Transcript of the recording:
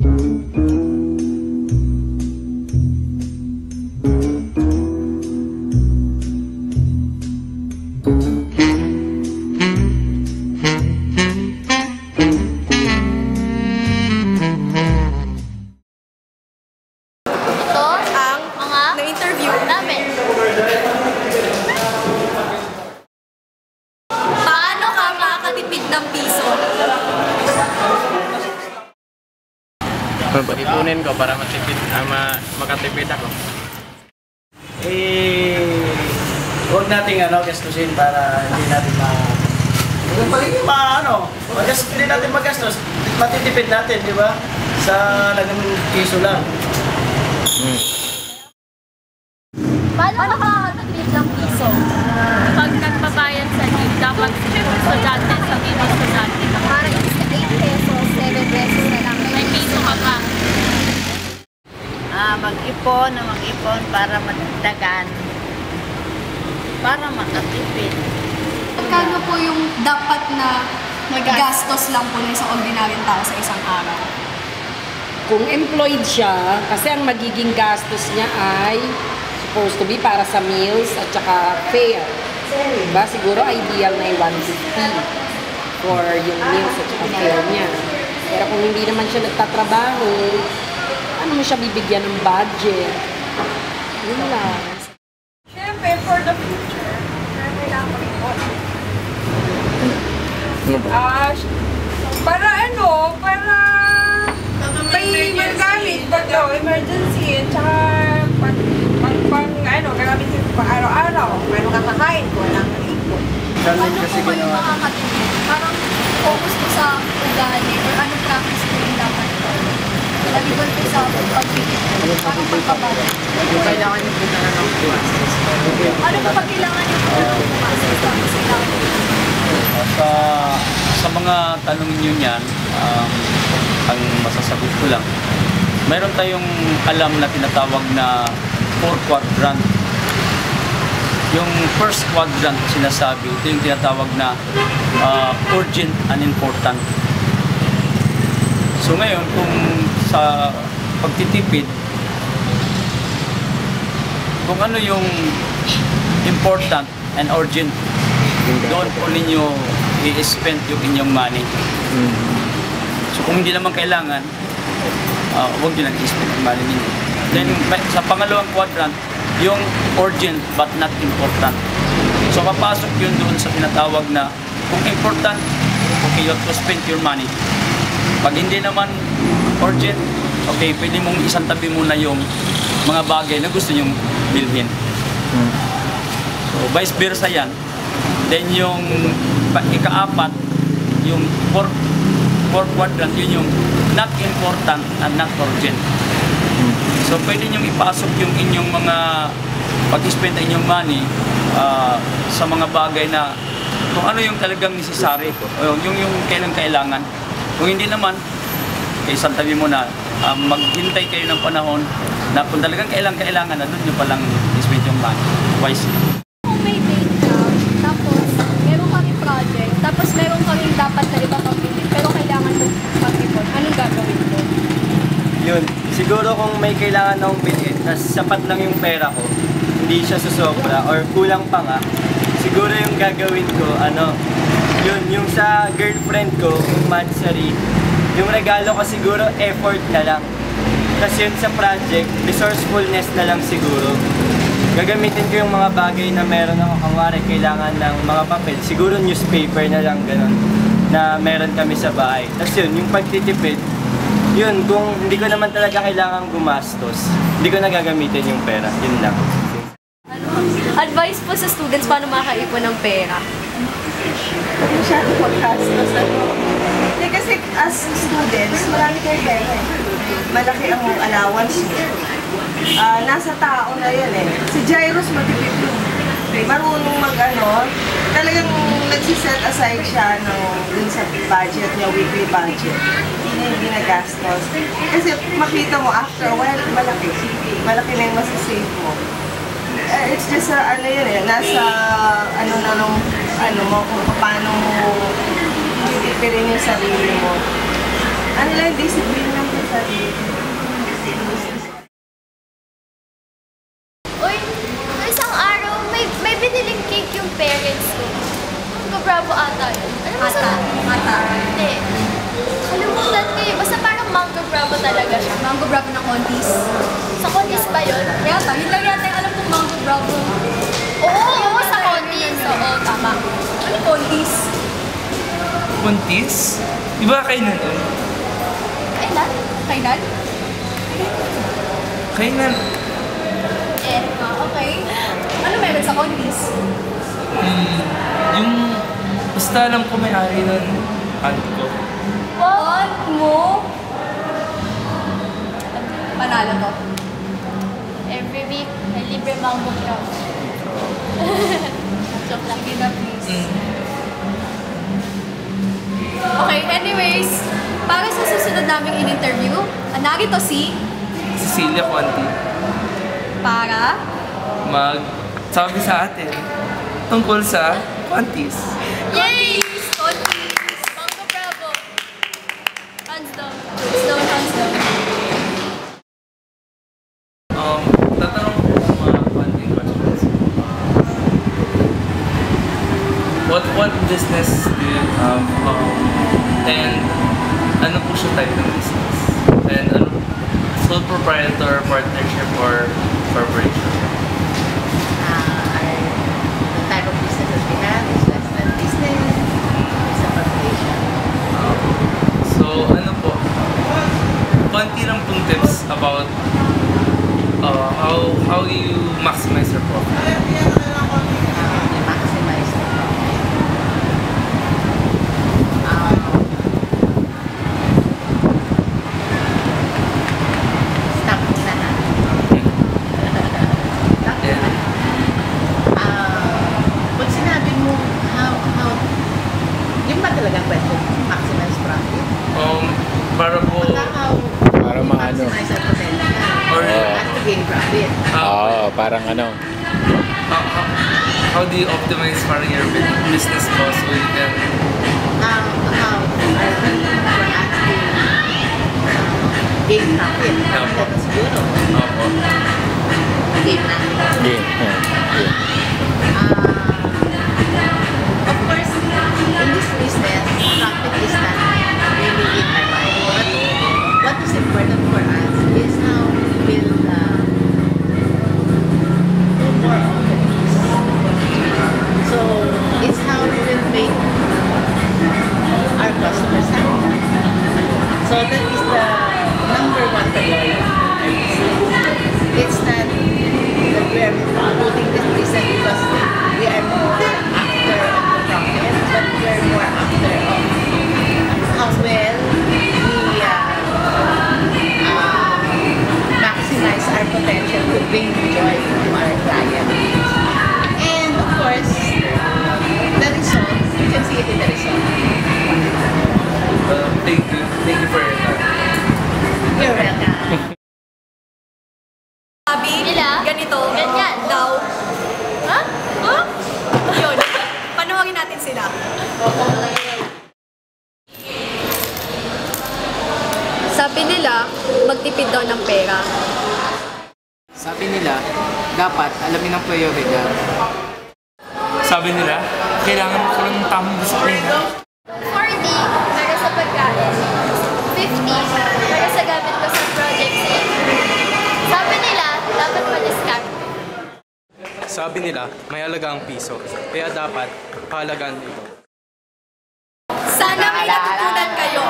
Ito ko para matipid, ah, ma- makatipid ako. eh, huwag nating ano, gastusin para hindi natin ma... Yung pagiging ma, ano, magas, hindi natin magastos, matitipid natin, di ba? Sa lagang piso lang. Paano ka makakatipid ng piso? pag nagbabayad sa leave, dapat sa hindi estudyante. Para imbis na 8 pesos, 7 pesos na lang. May piso ka pa. Ah, mag-ipon na mag-ipon para madagdagan. Para makatipid. Magkano po yung dapat na gastos lang po ng isang ordinaryong tao sa isang araw? Kung employed siya, kasi ang magiging gastos niya ay supposed to be para sa meals at saka fare. Diba? Siguro ideal na yung 150 for yung meals at saka fare niya. Pero kung hindi naman siya nagtatrabaho, ano mo siya bibigyan ng budget? Yun lang. Siyempre, for the future, kailangan ko ipon. Ah, para ano, para may magamit pag daw emergency, at saka pag, pag, pag ano, gagamitin pang araw-araw, ano kakakain ko, wala kang Paano kasi po kayo ginawa. makakatipid? Parang focus po sa ugali or ano practice po yung dapat po? Naliban po sa. Paano pagpabagay? Yung kailangan yung kita na ng classes. Ano pag kailangan yung sa kailangan Sa, sa mga tanong niyo niyan, um, ang masasagot ko lang, mayroon tayong alam na tinatawag na four quadrant. Yung first quadrant sinasabi, ito yung tinatawag na uh, urgent and important. So ngayon, kung sa pagtitipid, kung ano yung important and urgent, doon po ninyo i-spend yung inyong money. So kung hindi naman kailangan, uh, huwag nyo lang i-spend yung money ninyo. Then pa- sa pangalawang quadrant, yung urgent but not important. So papasok yun doon sa tinatawag na kung important, okay, you have to spend your money. Pag hindi naman urgent, okay, pwede mong isang tabi muna yung mga bagay na gusto nyong bilhin. So, vice versa yan. Then yung pa- ikaapat, yung fourth, fourth quadrant, yun yung not important and not urgent. So pwede nyo ipasok yung inyong mga pag-spend ng inyong money ah, sa mga bagay na kung ano yung talagang necessary, yung, yung kailang kailangan. Kung hindi naman, eh, isang tabi mo na, ah, maghintay kayo ng panahon na kung talagang kailang kailangan na doon nyo palang spend yung money wisely. Kung may date ka, tapos meron kami project, tapos meron kami dapat na iba pang bilhin, pero kailangan mo mag-ipon, anong gagawin mo? Yun, siguro kung may kailangan akong bilhin, tas sapat lang yung pera ko, hindi siya susobra or kulang pa nga, siguro yung gagawin ko, ano, yung sa girlfriend ko, yung mansary, yung regalo ko siguro effort na lang. Tapos yun sa project, resourcefulness na lang siguro. Gagamitin ko yung mga bagay na meron ako, kamari kailangan ng mga papel, siguro newspaper na lang, ganun, na meron kami sa bahay. Tapos yun, yung pagtitipid, yun, kung hindi ko naman talaga kailangan gumastos, hindi ko na gagamitin yung pera. Yun lang. Advice po sa students paano makaipon ng pera. Masyado pagkastos. Ano? Hindi kasi as students, marami kayong pera eh. Malaki ang allowance niyo. Ah, nasa tao na yan eh. Si Jairus matipid yun. Marunong mag ano, talagang nagsiset aside siya no, dun sa budget niya, weekly budget. Hindi niya yung ginagastos. Kasi makita mo after a while, malaki. Malaki na yung masasave mo. Eh, it's just a, ano yun eh, nasa ano na nung, ano mo, kung paano mo titipirin yung sarili mo. Ano lang, discipline lang sa sarili. Uy, nung isang araw, may, may biniling cake yung parents ko. Ang bravo ata yun. Ano ba sa... Ata. Hindi. Kalimutan ko yun. Basta parang mango bravo talaga siya. Mango Bravo na Contis. Sa Condis pa yun? Yata, yun lang yata yung alam kong Mango Bravo. Oo, yung. Oo, tama. Ano Contis? Buntis? Di ba kainan yun? Kailan? Kainan? Kainan? Eh. Ah, okay. Ano meron sa Contis? Hmm, yung... Basta alam ko may ari nun. Aunt ko. What mo? Panalo to. Every week, may libre mango bravo. Joke lang. Sige na, please. Mm. Okay, anyways, para sa susunod naming in-interview, narito si Cecilia Conti. para Mag... Sabi sa atin. Tungkol sa Contis. Yay! What what business do you have? Um, and ano po siya type ng business? And ano, sole proprietor, partnership, or corporation? Uh, our, type of business that we have is business, it's a corporation. So, ano po, konti lang pong tips about uh, how how you maximize your gain profit. Oo, parang ano. how, how, how do you optimize para your bu- business cost so you can How, how are we for to uh, gain profit? Parang Opo. ganun siguro. Opo. Gain na. Game. Yeah. Uh, Sabi nila, magtipid daw ng pera. Sabi nila, dapat alamin ang prioridad. Sabi nila, kailangan mo ng tamang disiplina. 40 para sa pagkain. 50 para sa gamit ko sa project. Sabi nila, dapat ma-discount. Sabi nila, may halaga ang piso. Kaya dapat, pahalagaan ito. Sana may natutunan kayo.